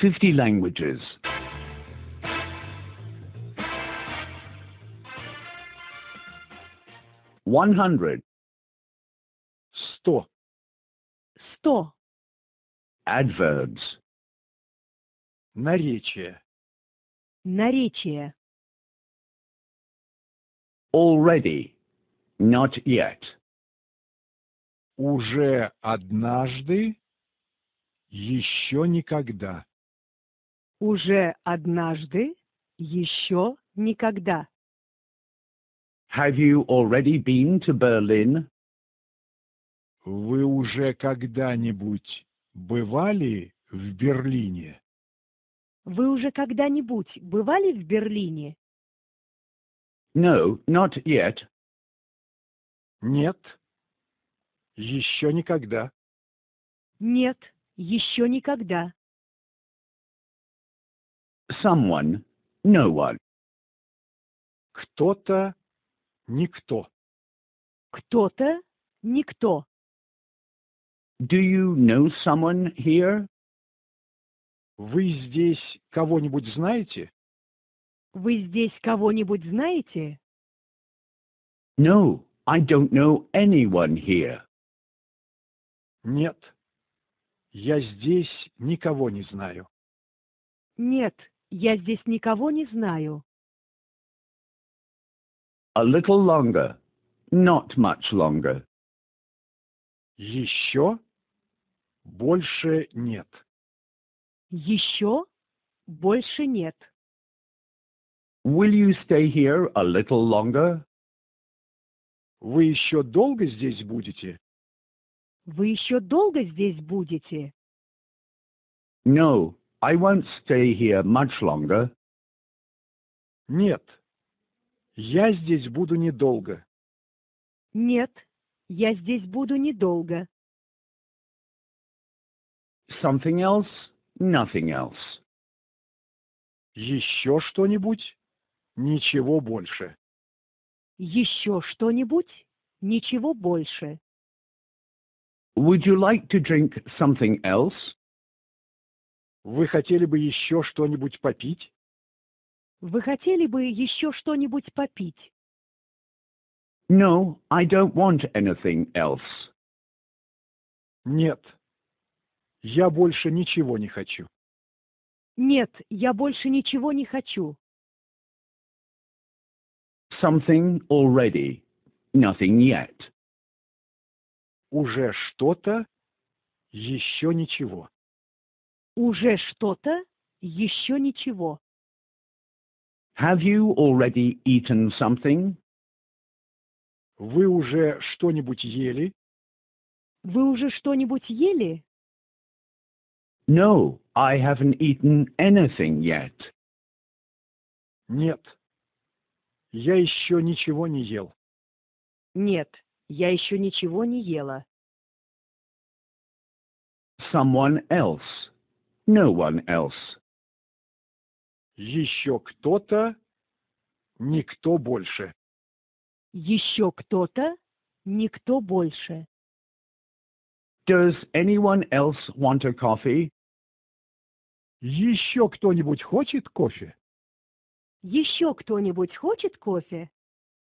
50 languages. 100. Сто. сто, Adverbs. Наречие. наречие, Already. Not yet. Уже однажды. Еще никогда. Уже однажды, еще никогда. Have you already been to Berlin? Вы уже когда-нибудь бывали в Берлине? Вы уже когда-нибудь бывали в Берлине? No, not yet. Нет. Еще никогда. Нет, еще никогда. Someone. No one. Кто-то, никто. Кто-то, никто. Do you know someone here? Вы здесь кого-нибудь знаете? Вы здесь кого-нибудь знаете? No, I don't know anyone here. Нет. Я здесь никого не знаю. Нет, я здесь никого не знаю. A little longer. Not much longer. Еще? Больше нет. Еще? Больше нет. Will you stay here a little longer? Вы еще долго здесь будете? Вы еще долго здесь будете? No, I won't stay here much longer. Нет. Я здесь буду недолго. Нет, я здесь буду недолго. Something else? Nothing else. Еще что-нибудь? Ничего больше. Еще что-нибудь? Ничего больше. Would you like to drink something else? Вы хотели бы еще что-нибудь попить? Вы хотели бы еще что-нибудь попить? No, I don't want anything else. Нет. Я больше ничего не хочу. Нет, я больше ничего не хочу. Something already. Nothing yet. Уже что-то, еще ничего. Уже что-то, еще ничего. Have you already eaten something? Вы уже что-нибудь ели? Вы уже что-нибудь ели? No, I haven't eaten anything yet. Нет. Я еще ничего не ел. Нет, я еще ничего не ела. Someone else. No one else. Еще кто-то, никто больше. Еще кто-то, никто больше. Does anyone else want a coffee? Еще кто-нибудь хочет кофе? Еще кто-нибудь хочет кофе?